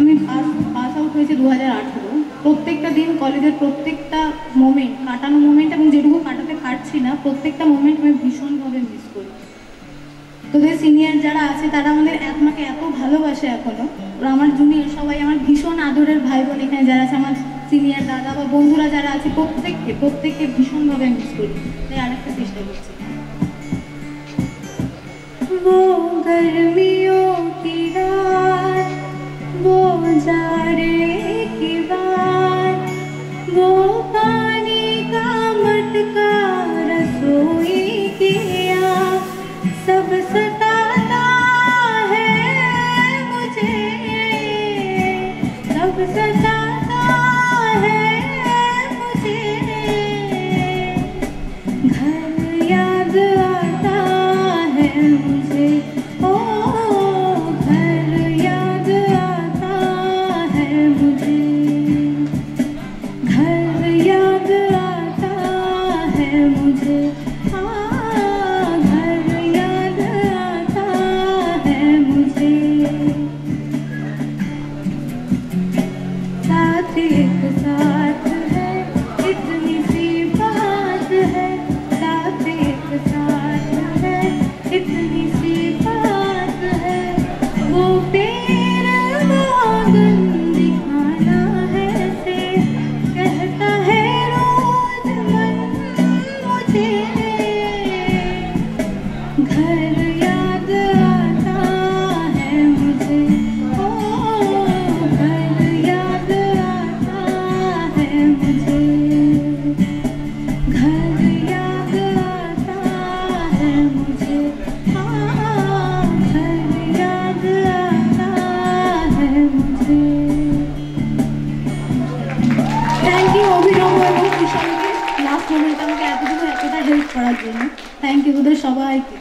আমি pass pass out হয়েছে দু হাজার আঠেরো। প্রত্যেকটা দিন কলেজের প্রত্যেকটা মোমেন্ট কাটানো মোমেন্ট এবং যেটুকু কাটাতে পারছি না, প্রত্যেকটা মোমেন্ট আমি ভীষণভাবে মিস করি। তোদের সিনিয়র যারা আছে, তারা আমাদের আমাকে এত ভালোবাসে এখনও। ওরা আমার জুনিয়র সবাই আমার ভীষণ আদরের ভাই বোন এখানে যারা আছে, আমার সিনিয়র দাদা বা বন্ধুরা যারা আছে, প্রত্যেককে প্রত্যেককে ভীষণভাবে মিস করি। তাই আরেকটা চেষ্টা করছি। पानी का सब सताता है मुझे। सब सताता है मुझे empty থ্যাংক ইউ অভিনব এবং কিশোরকে লাস্ট মোমেন্টে আমাকে এতটুকু এতটা হেল্প করার জন্য। থ্যাংক ইউ তোদের সবাইকে।